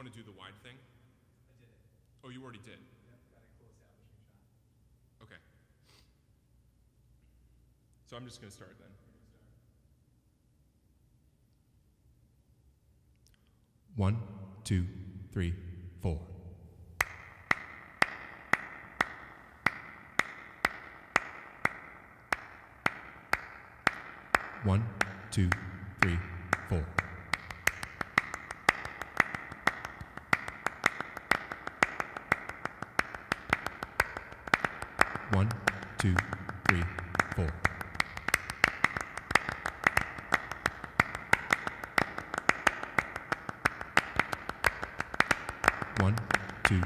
Did want to do the wide thing? I did it. Oh, you already did. Yep, got a cool establishing shot. Okay. So I'm just going to start then. We're gonna start. One, two, three, four. One, two, three, four. One, two, three, four. One, two,